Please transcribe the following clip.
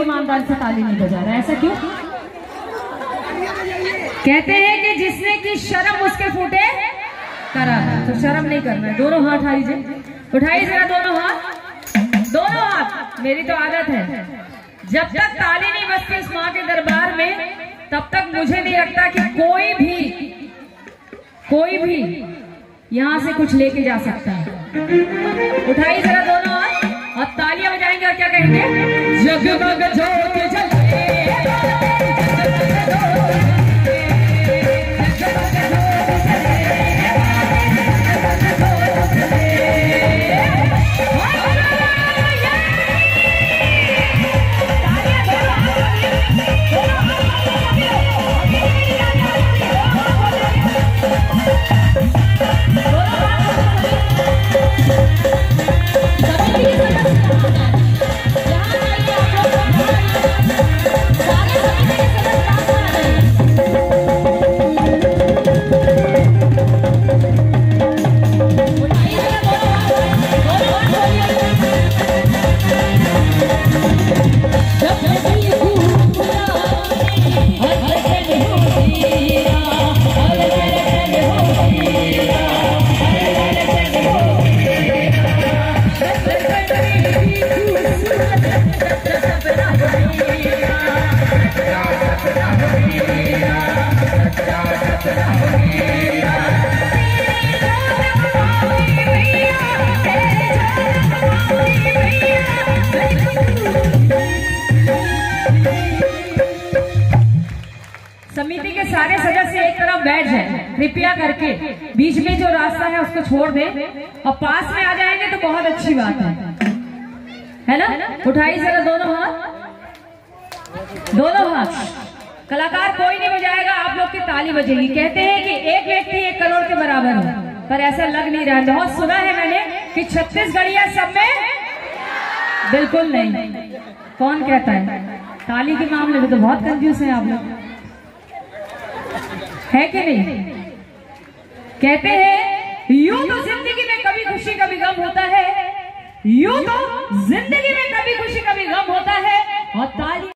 ईमानदार से ताली नहीं बजा रहा ऐसा क्यों? कहते हैं कि जिसने की शर्म उसके फूटे, करा तो शर्म नहीं करना दोनों हाथ उठाई उठाइए उठाइए जरा दोनों हाथ। दोनों हाथ। मेरी तो आदत है। जब तक ताली नहीं बजती इस माँ के दरबार में, तब तक मुझे नहीं लगता कि कोई भी कोई भी यहाँ से कुछ लेके जा सकता है। उठाई जरा दोनों और तालियाँ बजाएँगे और क्या कहेंगे? जगमग ज्योति जले Alexandre Rubens. सदस्य बैठ जाए। कृपया करके बीच में जो रास्ता है उसको छोड़ दे। और पास में आ जाएँगे तो बहुत अच्छी बात है। है ना? उठाई जरा दोनों हाथ। दोनों हाथ। कलाकार कोई नहीं बजाएगा, आप लोग की ताली बजेगी। कहते हैं कि एक व्यक्ति एक करोड़ के बराबर हो, पर ऐसा लग नहीं रहा। बहुत सुना है मैंने कि छत्तीसगढ़िया सब में बिल्कुल नहीं। कौन कहता है? ताली के मामले में तो बहुत कंफ्यूज है आप लोग। है कि नहीं? कहते हैं, यूँ तो ज़िंदगी में कभी खुशी, कभी गम होता है। यूँ तो ज़िंदगी में कभी खुशी, कभी गम होता है। और ताली